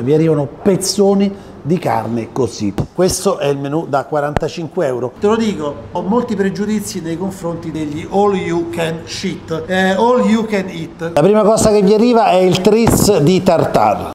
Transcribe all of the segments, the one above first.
Vi arrivano pezzoni di carne così. Questo è il menù da 45 euro. Te lo dico, ho molti pregiudizi nei confronti degli all you can shit, eh, all you can eat. La prima cosa che vi arriva è il tris di tartar.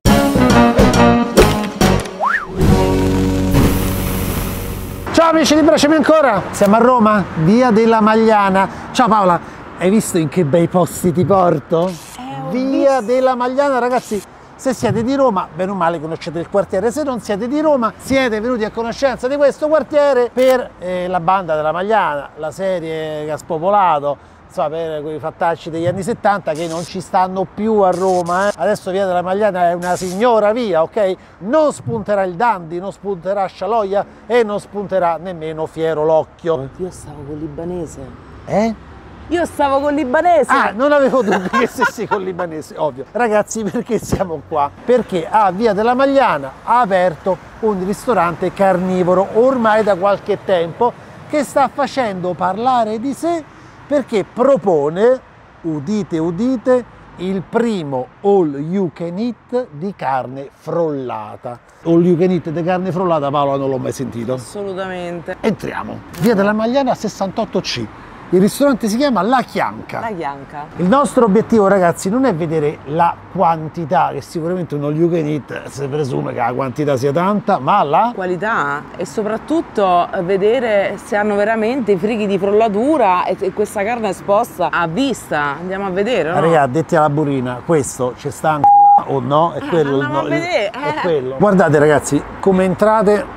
Ciao amici di Bracciami ancora, siamo a Roma, via della Magliana. Ciao Paola, hai visto in che bei posti ti porto? via della Magliana ragazzi, se siete di Roma, bene o male conoscete il quartiere, se non siete di Roma, siete venuti a conoscenza di questo quartiere per eh, la banda della Magliana, la serie che ha spopolato, insomma, per quei fattacci degli anni 70 che non ci stanno più a Roma. Eh. Adesso via della Magliana è una signora via, ok? Non spunterà il Dandi, non spunterà Scialoia e non spunterà nemmeno Fiero l'Occhio. Io stavo con libanese. Eh? Io stavo con libanese. Ah, non avevo dubbi che stessi con libanese, ovvio. Ragazzi, perché siamo qua? Perché a Via della Magliana ha aperto un ristorante carnivoro ormai da qualche tempo che sta facendo parlare di sé perché propone, udite udite, il primo all you can eat di carne frollata. All you can eat di carne frollata, Paolo non l'ho mai sentito. Assolutamente. Entriamo. Via della Magliana 68C. Il ristorante si chiama La Chianca. La Chianca. Il nostro obiettivo, ragazzi, non è vedere la quantità, che sicuramente uno you can eat si presume che la quantità sia tanta, ma la Qualità e soprattutto vedere se hanno veramente i frighi di frollatura e questa carne esposta a vista. Andiamo a vedere, no? Raga, detti alla burina, questo ci sta o no? È quello, il andiamo a no- vedere, è eh. quello. Guardate ragazzi, come entrate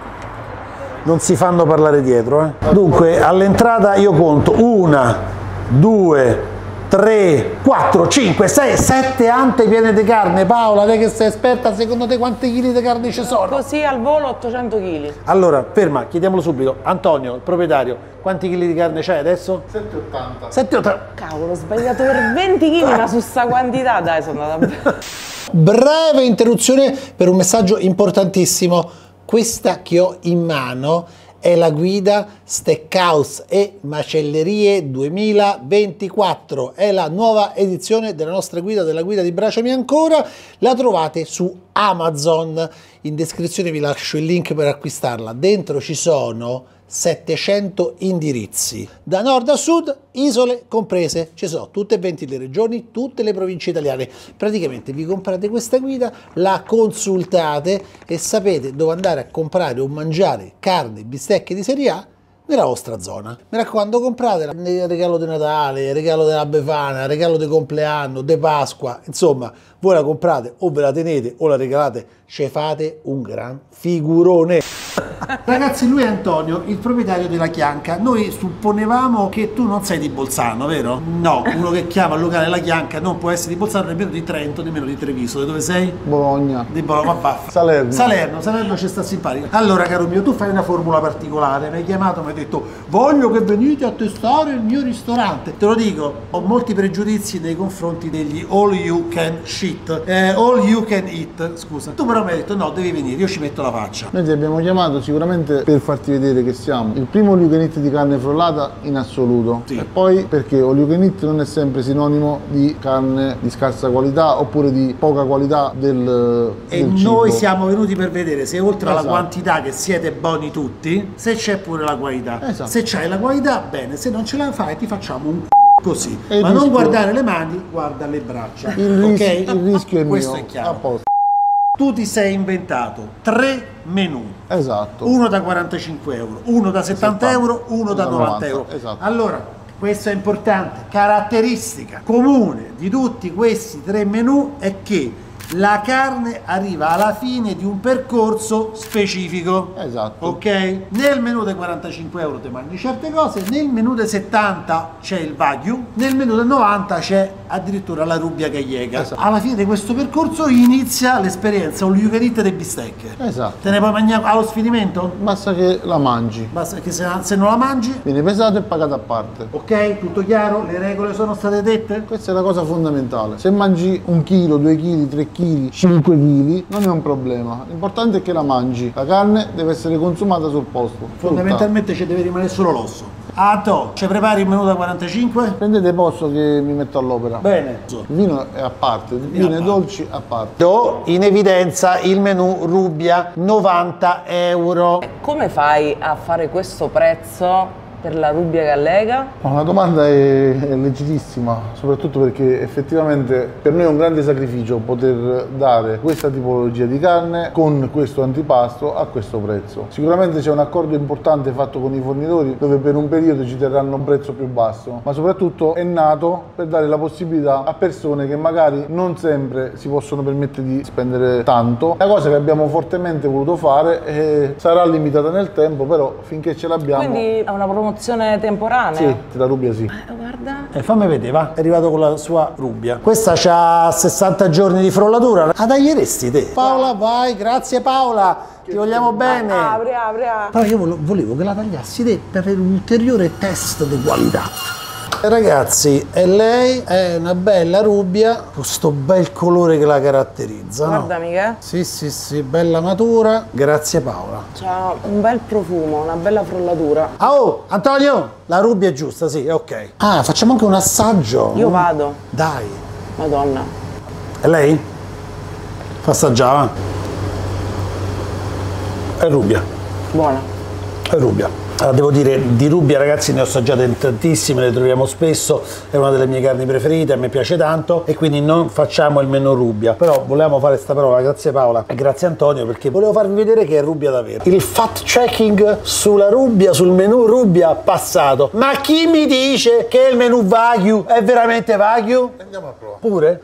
non si fanno parlare dietro. eh. Dunque, all'entrata io conto una, due, tre, quattro, cinque, sei, sette ante piene di carne. Paola, te che sei esperta, secondo te quanti chili di carne ci sono? Così al volo 800 kg. Allora, ferma, chiediamolo subito. Antonio, il proprietario, quanti chili di carne c'hai adesso? 7,80. 7,80. Cavolo, ho sbagliato per 20 kg, ma su sta quantità, dai, sono andata bene. Breve interruzione per un messaggio importantissimo. Questa che ho in mano è la guida Steakhouse e Macellerie 2024. È la nuova edizione della nostra guida, della guida di Bracciami Ancora. La trovate su Amazon. In descrizione vi lascio il link per acquistarla. Dentro ci sono 700 indirizzi, da nord a sud, isole comprese, ci sono tutte e 20 le regioni, tutte le province italiane. Praticamente vi comprate questa guida, la consultate e sapete dove andare a comprare o mangiare carne, bistecche di serie A nella vostra zona. Mi raccomando, compratela. Il regalo di Natale, il regalo della Befana, il regalo di compleanno, di Pasqua, insomma, voi la comprate o ve la tenete o la regalate, ci fate un gran figurone. Ragazzi, lui è Antonio, il proprietario della Chianca. Noi supponevamo che tu non sei di Bolzano, vero? No, uno che chiama il locale La Chianca non può essere di Bolzano, nemmeno di Trento, nemmeno di Treviso. Da dove sei? Bologna. Di Bologna, ma vaffa. Salerno. Salerno, Salerno ci sta simpatico. Allora, caro mio, tu fai una formula particolare, mi hai chiamato, mi hai detto voglio che venite a testare il mio ristorante. Te lo dico, ho molti pregiudizi nei confronti degli all you can shit, eh, all you can eat, scusa. Tu però mi hai detto no, devi venire, io ci metto la faccia. Noi ti abbiamo chiamato sicuramente per farti vedere che siamo il primo all you can eat di carne frollata in assoluto. Sì. E poi perché all you can eat non è sempre sinonimo di carne di scarsa qualità oppure di poca qualità del, E del noi cibo. siamo venuti per vedere se oltre alla Esatto. quantità che siete buoni tutti, se c'è pure la qualità. Esatto. Se c'hai la qualità, bene, se non ce la fai ti facciamo un c***o così. E Ma non rischio- guardare le mani, guarda le braccia. Il, ris- ok? il rischio è Questo mio. è chiaro. Tu ti sei inventato tre menù. Esatto. Uno da 45 euro, uno da 70 70, euro, uno da 90 euro. esatto. Allora, questo è importante, caratteristica comune di tutti questi tre menù è che la carne arriva alla fine di un percorso specifico. Esatto. Ok? Nel menù dei 45 euro ti mangi certe cose, nel menù dei 70 c'è il Wagyu, nel menù del 90 c'è addirittura la rubbia gallega. Esatto. Alla fine di questo percorso inizia l'esperienza can eat delle bistecche. Esatto. Te ne puoi mangiare allo sfinimento? Basta che la mangi. Basta che se, se non la mangi, Viene pesato e pagato a parte. ok, tutto chiaro, le regole sono state dette? Questa è la cosa fondamentale. Se mangi un chilo, due chili, tre chili kg, 5 kg, non è un problema. L'importante è che la mangi. La carne deve essere consumata sul posto. Fondamentalmente ci deve rimanere solo l'osso. Ato, ci prepari il menù da 45? Prendete posto che mi metto all'opera. Bene. Il vino è a parte, il vino e dolci a parte. Do in evidenza il menù Rubbia 90 euro. Come fai a fare questo prezzo per la Rubbia Gallega? Ma La domanda è, è legittima, soprattutto perché effettivamente per noi è un grande sacrificio poter dare questa tipologia di carne con questo antipasto a questo prezzo. Sicuramente c'è un accordo importante fatto con i fornitori dove per un periodo ci terranno un prezzo più basso, ma soprattutto è nato per dare la possibilità a persone che magari non sempre si possono permettere di spendere tanto. La cosa che abbiamo fortemente voluto fare e sarà limitata nel tempo, però finché ce l'abbiamo... Quindi è una promozione temporanea? Sì, la rubbia sì. Eh, guarda. E fammi vedere, va. È arrivato con la sua rubbia. Questa c'ha 60 giorni di frollatura. La taglieresti te? Paola, vai, grazie Paola. Ti vogliamo bene. Apri, apri, apri. Però io vole- volevo che la tagliassi te per avere un ulteriore test di qualità. Eh, Ragazzi, e lei è una bella rubbia, questo bel colore che la caratterizza. no? Guarda amiche, Sì, sì, sì, bella matura. Grazie Paola. c'ha un bel profumo, una bella frollatura. Ah, oh, Antonio, la rubbia è giusta, sì, ok. Ah, facciamo anche un assaggio. Io vado, Dai. madonna. E lei? Fa assaggiare. È rubbia. Buona. È rubbia. Allora, devo dire, di rubbia ragazzi ne ho assaggiate tantissime, le troviamo spesso, è una delle mie carni preferite, a me piace tanto e quindi non facciamo il menù rubbia. Però volevamo fare questa prova, grazie Paola e grazie Antonio, perché volevo farvi vedere che è rubbia davvero. Il fact checking sulla rubbia, sul menù rubbia passato. Ma chi mi dice che il menù Wagyu è veramente Wagyu? Andiamo a provare. Pure?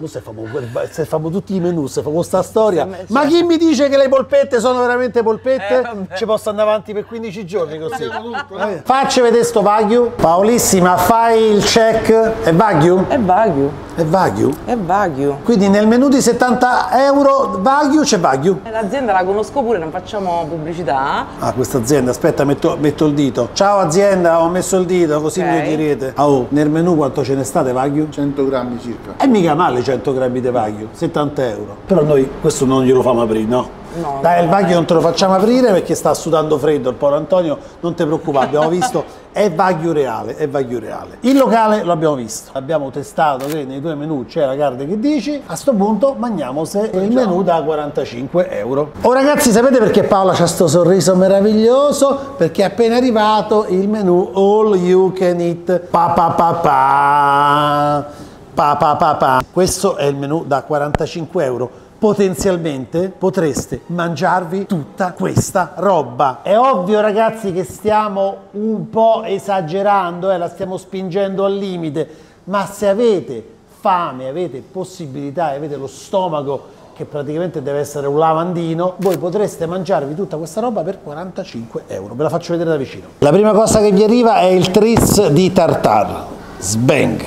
Se famo, tutti i menù, se famo sta storia. Sì, ma- chi mi dice che le polpette sono veramente polpette? Eh. Ci posso andare avanti per 15 giorni così. Eh. Facci vedere sto Wagyu. Paolissima, fai il check. È Wagyu? È Wagyu, È Wagyu? è Wagyu. Quindi nel menù di 70 euro Wagyu c'è Wagyu. L'azienda la conosco pure, non facciamo pubblicità. Ah, questa azienda, aspetta, metto, metto il dito. Ciao azienda, ho messo il dito, così Ok. mi direte. Ah, Oh, nel menù quanto ce ne state Wagyu? 100 grammi circa. È mica male 100 grammi di Wagyu, 70 euro. Però noi questo non glielo famo aprire, no? No, Dai, no. il Wagyu non te lo facciamo aprire perché sta sudando freddo il povero Antonio, non ti preoccupare, abbiamo visto, è Wagyu reale, è Wagyu reale. Il locale lo abbiamo visto, abbiamo testato che nei due menù c'è la carne che dici, a sto punto mangiamo se il menù da 45 euro. Oh ragazzi, sapete perché Paola c'ha sto sorriso meraviglioso? Perché è appena arrivato il menù All You Can Eat. Pa pa pa pa. Pa, pa, pa, pa. Questo è il menù da 45 euro. Potenzialmente potreste mangiarvi tutta questa roba. È ovvio, ragazzi, che stiamo un po' esagerando, eh, la stiamo spingendo al limite, ma se avete fame, avete possibilità, e avete lo stomaco che praticamente deve essere un lavandino, voi potreste mangiarvi tutta questa roba per 45 euro. Ve la faccio vedere da vicino. La prima cosa che vi arriva è il tris di tartar. Sbang.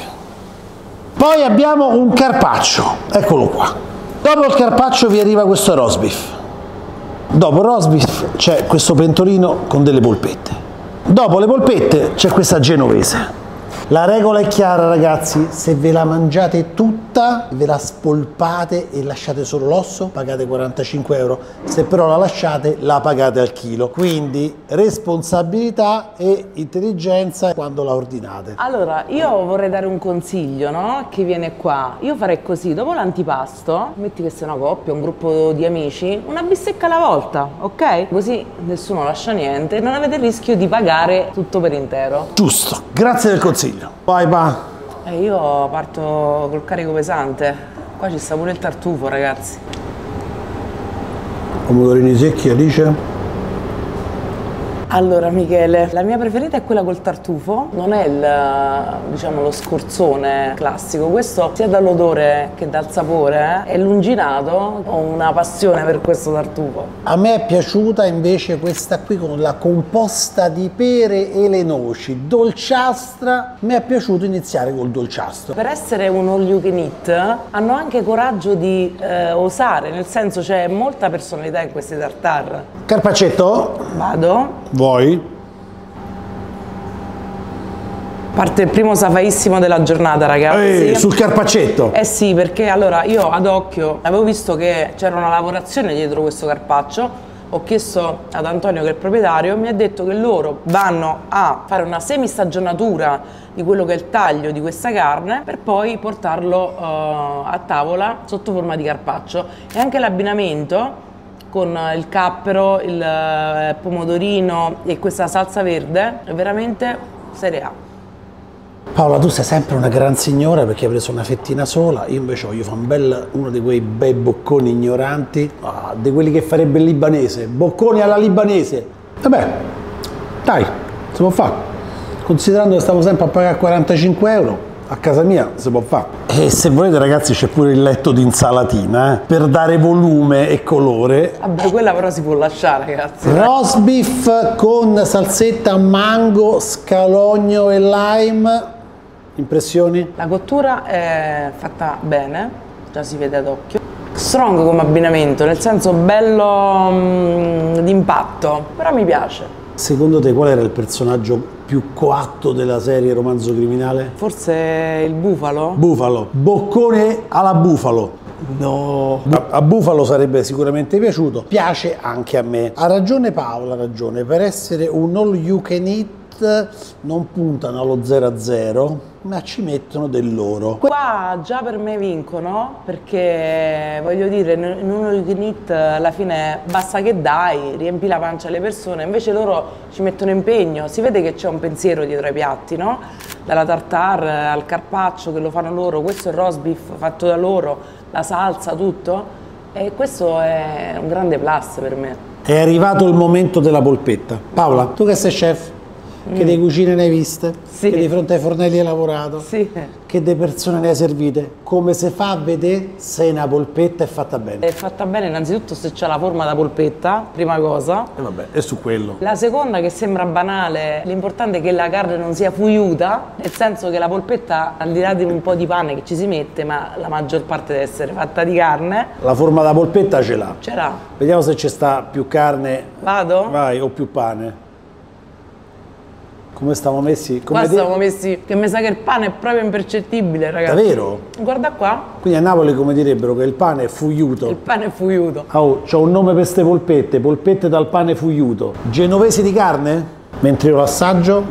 Poi abbiamo un carpaccio, eccolo qua. Dopo il carpaccio vi arriva questo roast beef. Dopo il roast beef c'è questo pentolino con delle polpette. Dopo le polpette c'è questa genovese. La regola è chiara ragazzi, se ve la mangiate tutta, ve la spolpate e lasciate solo l'osso, pagate 45 euro, se però la lasciate la pagate al chilo. Quindi responsabilità e intelligenza quando la ordinate. Allora, io vorrei dare un consiglio, no? A chi viene qua. Io farei così, dopo l'antipasto, metti che sei una coppia, un gruppo di amici, una bistecca alla volta, ok? Così nessuno lascia niente non avete il rischio di pagare tutto per intero. Giusto, grazie del consiglio. Vai pa. E io parto col carico pesante. Qua ci sta pure il tartufo, ragazzi. Pomodorini secchi, Alice? Allora Michele, la mia preferita è quella col tartufo, non è il, diciamo, lo scorzone classico, questo sia dall'odore che dal sapore è lunginato, ho una passione per questo tartufo. A me è piaciuta invece questa qui con la composta di pere e le noci, dolciastra. Mi è piaciuto iniziare col dolciastro. Per essere un all you can eat hanno anche coraggio di eh, osare, nel senso c'è molta personalità in questi tartar. Carpacetto, Vado, vuoi? Parte il primo safaissimo della giornata, ragazzi. Eh, sul carpaccetto. Eh sì, perché allora io ad occhio avevo visto che c'era una lavorazione dietro questo carpaccio. Ho chiesto ad Antonio, che è il proprietario, mi ha detto che loro vanno a fare una semistagionatura di quello che è il taglio di questa carne per poi portarlo eh, a tavola sotto forma di carpaccio. E anche l'abbinamento con il cappero, il eh, pomodorino e questa salsa verde è veramente serie A. Paola, tu sei sempre una gran signora perché hai preso una fettina sola, io invece voglio fare un bel, uno di quei bei bocconi ignoranti, ah, di quelli che farebbe il libanese, bocconi alla libanese. Vabbè, dai, si può fare. Considerando che stavo sempre a pagare 45 euro, a casa mia si può fare. E se volete ragazzi c'è pure il letto di insalatina, eh, per dare volume e colore. Vabbè, quella però si può lasciare, ragazzi. Roast beef con salsetta mango, scalogno e lime. Impressioni? La cottura è fatta bene, già si vede ad occhio. Strong come abbinamento, nel senso bello mm, d'impatto, però mi piace. Secondo te qual era il personaggio più coatto della serie Romanzo Criminale? Forse il bufalo? Bufalo. Boccone alla bufalo. No. A, Bufalo sarebbe sicuramente piaciuto. Piace anche a me. Ha ragione Paola, ha ragione. Per essere un all you can eat non puntano allo 0 a 0 ma ci mettono del loro. Qua già per me vincono perché voglio dire in uno unit alla fine basta che dai, riempi la pancia alle persone, invece loro ci mettono impegno, si vede che c'è un pensiero dietro ai piatti, no? Dalla tartare al carpaccio che lo fanno loro, questo è il roast beef fatto da loro, la salsa, tutto e questo è un grande plus per me. È arrivato il momento della polpetta. Paola, tu che sei chef? Che di cucine ne hai viste? Sì. Che di fronte ai fornelli hai lavorato? Sì. Che di persone ne hai servite? Come si fa a vedere se una polpetta è fatta bene? È fatta bene innanzitutto se c'è la forma da polpetta, prima cosa. E vabbè, è su quello. La seconda che sembra banale, l'importante è che la carne non sia fuiuta, nel senso che la polpetta, al di là di un po' di pane che ci si mette, ma la maggior parte deve essere fatta di carne, La forma da polpetta ce l'ha. ce l'ha. Vediamo se ci sta più carne, Vado? vai, o più pane. Come stiamo messi? Come Qua siamo messi, che mi sa che il pane è proprio impercettibile, ragazzi. Davvero? Guarda qua, Quindi a Napoli come direbbero che il pane è fuiuto. il pane è fuiuto. Oh, c'ho un nome per ste polpette, polpette dal pane fuiuto. Genovesi di carne? Mentre io l'assaggio,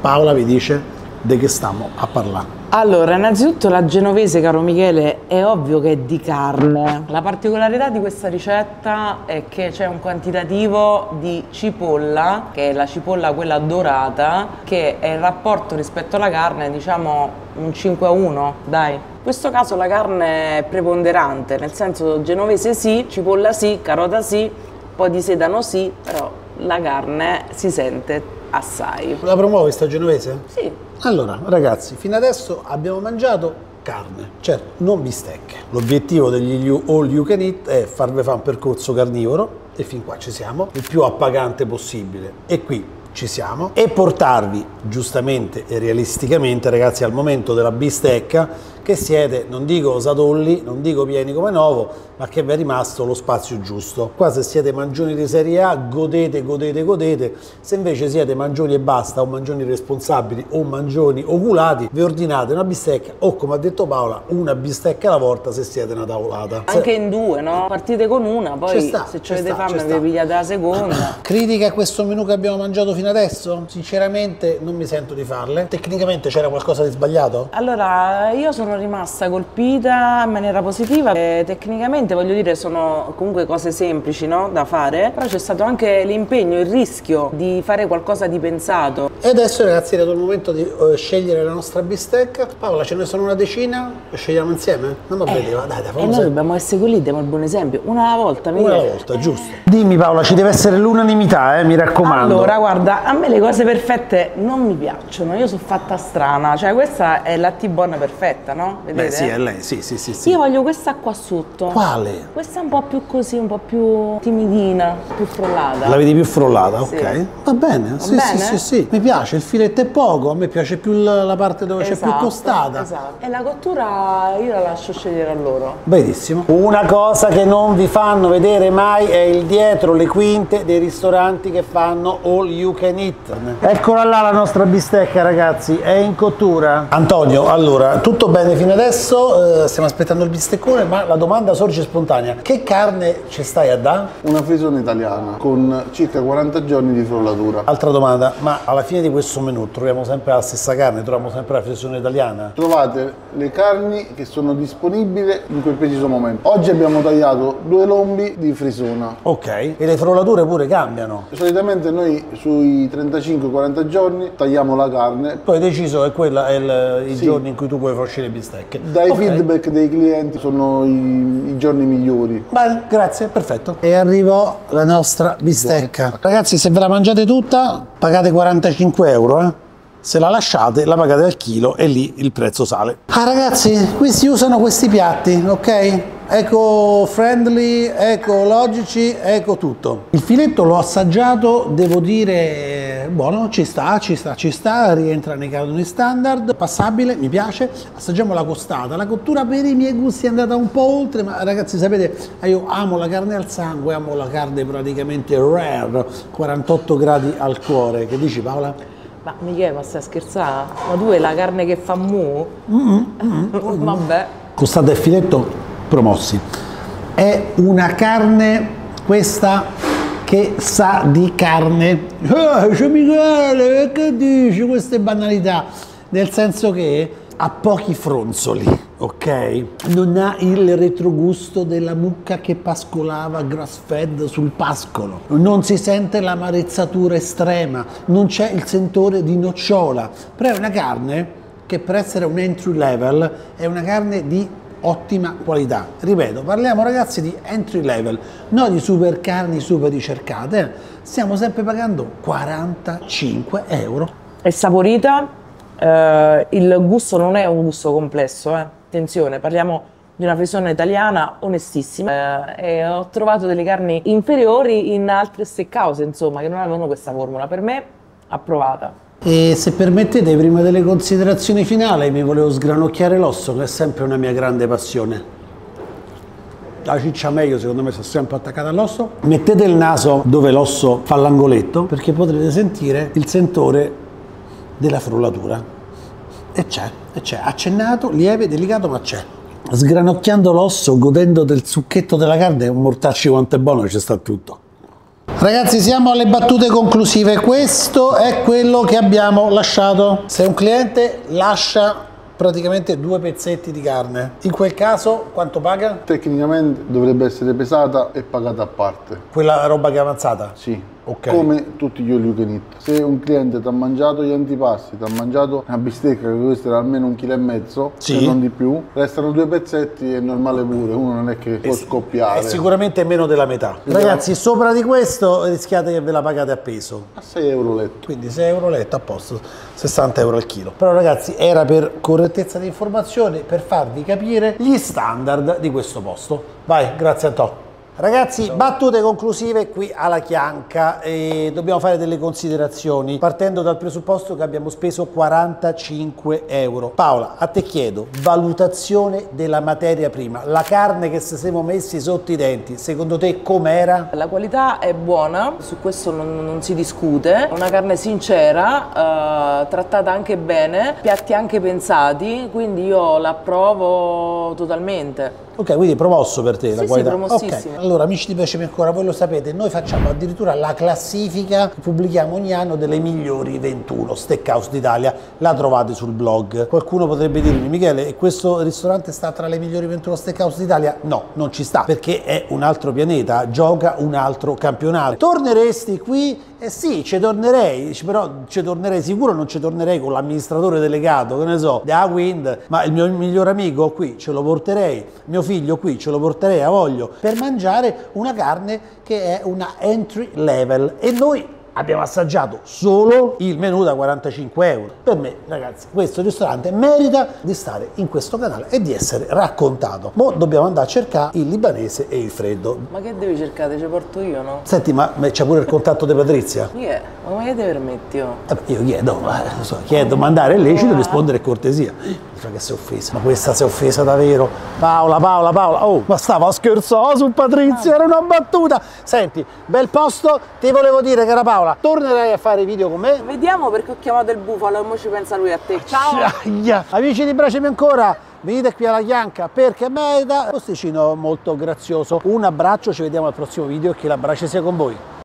Paola vi dice di che stiamo a parlare. Allora, innanzitutto la genovese, caro Michele, è ovvio che è di carne. La particolarità di questa ricetta è che c'è un quantitativo di cipolla, che è la cipolla quella dorata, che è il rapporto rispetto alla carne, diciamo un 5 a 1, dai. In questo caso la carne è preponderante, nel senso genovese sì, cipolla sì, carota sì, un po' di sedano sì, però la carne si sente assai. La promuovi sta genovese? Sì, Allora, ragazzi, fino adesso abbiamo mangiato carne, certo, non bistecche. L'obiettivo degli All You Can Eat è farvi fare un percorso carnivoro, e fin qua ci siamo, il più appagante possibile. E qui ci siamo. E portarvi, giustamente e realisticamente, ragazzi, al momento della bistecca, che siete, non dico sadolli, non dico pieni come nuovo, ma che vi è rimasto lo spazio giusto. Qua se siete mangioni di serie A, godete, godete, godete. Se invece siete mangioni e basta, o mangioni responsabili, o mangioni oculati, vi ordinate una bistecca, o come ha detto Paola, una bistecca alla volta se siete una tavolata. Anche in due, no? Partite con una, poi sta, se ci avete fame vi pigliate la seconda. Critica a questo menù che abbiamo mangiato fino adesso? Sinceramente non mi sento di farle. Tecnicamente c'era qualcosa di sbagliato? Allora, io sono rimasta colpita in maniera positiva. E tecnicamente, voglio dire, sono comunque cose semplici, no? Da fare. Però c'è stato anche l'impegno, il rischio di fare qualcosa di pensato. E adesso ragazzi è arrivato il momento di eh, scegliere la nostra bistecca. Paola, ce ne sono una decina? Le scegliamo insieme? Non mi vedeva, dai, dai, E fammi noi dobbiamo essere quelli, diamo il buon esempio. Una alla volta, Una alla volta, giusto. Dimmi Paola, ci deve essere l'unanimità, eh, mi raccomando. Allora, guarda, a me le cose perfette non mi piacciono, io sono fatta strana, cioè questa è la T-bone perfetta, no? Vedete? Beh, sì, è lei, sì, sì, sì. sì. Io voglio questa qua sotto. Quale? Questa è un po' più così, un po' più timidina, più frollata. La vedi più frollata, Sì. ok. Va bene, sì, bene? sì, sì, sì. Mi piace, il filetto è poco, a me piace più la parte dove c'è più Esatto, costata. Esatto. E la cottura io la lascio scegliere a loro. Benissimo. Una cosa che non vi fanno vedere mai è il dietro le quinte dei ristoranti che fanno all you can eat. Eccola là la nostra bistecca ragazzi, è in cottura. Antonio, allora, tutto bene fino adesso, eh, stiamo aspettando il bisteccone, ma la domanda sorge spontanea. Che carne ci stai a dare? Una frisone italiana con circa 40 giorni di frullatura. Altra domanda, ma alla fine di questo menù troviamo sempre la stessa carne, troviamo sempre la frizione italiana? Trovate le carni che sono disponibili in quel preciso momento. Oggi abbiamo tagliato due lombi di frisona. Ok, e le frullature pure cambiano. Solitamente noi sui 35-40 giorni tagliamo la carne. Tu hai deciso che quello è il, i Sì. giorni in cui tu puoi far uscire le bistecche. Dai Ok. feedback dei clienti sono i, i giorni migliori. Bene, grazie, perfetto. E arrivò la nostra bistecca. Ragazzi, se ve la mangiate tutta, pagate 45 euro, eh. Se la lasciate, la pagate al chilo e lì il prezzo sale. Ah, ragazzi, qui si usano questi piatti, ok? Eco-friendly, ecologici, eco tutto. Il filetto l'ho assaggiato, devo dire, buono, ci sta, ci sta, ci sta, rientra nei canoni standard, passabile, mi piace. Assaggiamo la costata. La cottura per i miei gusti è andata un po' oltre, ma ragazzi sapete, io amo la carne al sangue, amo la carne praticamente rare, 48 gradi al cuore. Che dici Paola? Ma Michele, ma stai scherzando? Ma tu hai la carne che fa mu? Vabbè. costata e filetto promossi. È una carne questa che sa di carne. Eh, c'è Michele, che dici queste banalità? Nel senso che ha pochi fronzoli, ok? Non ha il retrogusto della mucca che pascolava grass fed sul pascolo. Non si sente l'amarezzatura estrema, non c'è il sentore di nocciola. Però è una carne che per essere un entry level è una carne di ottima qualità. Ripeto, parliamo ragazzi di entry level, non di super carni super ricercate. Stiamo sempre pagando 45 euro. È saporita, eh, il gusto non è un gusto complesso, eh. attenzione, parliamo di una frisona italiana onestissima eh, e ho trovato delle carni inferiori in altre steakhouse, insomma, che non avevano questa formula. Per me, approvata. E se permettete, prima delle considerazioni finali, mi volevo sgranocchiare l'osso, che è sempre una mia grande passione. La ciccia meglio, secondo me, sta sempre attaccata all'osso. Mettete il naso dove l'osso fa l'angoletto, perché potrete sentire il sentore della frullatura. E c'è, e c'è. Accennato, lieve, delicato, ma c'è. Sgranocchiando l'osso, godendo del succhetto della carne, un mortacci quanto è buono, ci sta tutto. Ragazzi, siamo alle battute conclusive. Questo è quello che abbiamo lasciato. Se un cliente lascia praticamente due pezzetti di carne, in quel caso quanto paga? Tecnicamente dovrebbe essere pesata e pagata a parte. Quella roba che è avanzata? Sì. Ok. Come tutti gli all you can eat. Se un cliente ti ha mangiato gli antipasti, ti ha mangiato una bistecca che deve essere almeno un chilo e mezzo, Sì. se non di più, restano due pezzetti, è normale pure, uno non è che può scoppiare. È sicuramente meno della metà. Ragazzi, sopra di questo rischiate che ve la pagate a peso. A 6 euro letto. Quindi 6 euro letto a posto, 60 euro al chilo. Però ragazzi era per correttezza di informazione, per farvi capire gli standard di questo posto. Vai, grazie a te. Ragazzi, battute conclusive qui alla Chianca e dobbiamo fare delle considerazioni partendo dal presupposto che abbiamo speso 45 euro. Paola, a te chiedo, valutazione della materia prima, la carne che ci siamo messi sotto i denti, secondo te com'era? La qualità è buona, su questo non, non si discute. Una carne sincera, eh, trattata anche bene, piatti anche pensati, quindi io l'approvo totalmente. Ok, quindi promosso per te la Sì, sì, qualità. promossissimo. Ok, Allora, amici di Pesce ancora, voi lo sapete, noi facciamo addirittura la classifica che pubblichiamo ogni anno delle migliori 21 steakhouse d'Italia. La trovate sul blog. Qualcuno potrebbe dirmi, Michele, questo ristorante sta tra le migliori 21 steakhouse d'Italia? No, non ci sta, perché è un altro pianeta, gioca un altro campionato. Torneresti qui? Eh sì, ci tornerei, però ci tornerei sicuro, non ci tornerei con l'amministratore delegato, che ne so, da Wind, ma il mio migliore amico qui ce lo porterei, mio figlio qui ce lo porterei a voglio, per mangiare una carne che è una entry level. E noi abbiamo assaggiato solo il menù da 45 euro. Per me, ragazzi, questo ristorante merita di stare in questo canale e di essere raccontato. Mo dobbiamo andare a cercare il libanese e il freddo. Ma che devi cercare? Ci porto io, no? Senti, ma c'è pure il contatto di Patrizia? Chi è? Ma come te permetti? Oh? Eh io chiedo, ma, non so, chiedo, mandare è lecito, rispondere è cortesia. Fa che si è offesa, ma questa si è offesa davvero. Paola, Paola, Paola, oh, ma stava scherzando su Patrizia, era una battuta. Senti, bel posto, ti volevo dire, cara Paola, tornerai a fare video con me? Vediamo perché ho chiamato il bufalo e ora ci pensa lui a te. Ciao! Aia. Amici di Bracemi ancora, venite qui alla Chianca perché merita posticino molto grazioso. Un abbraccio, ci vediamo al prossimo video e che l'abbraccio sia con voi.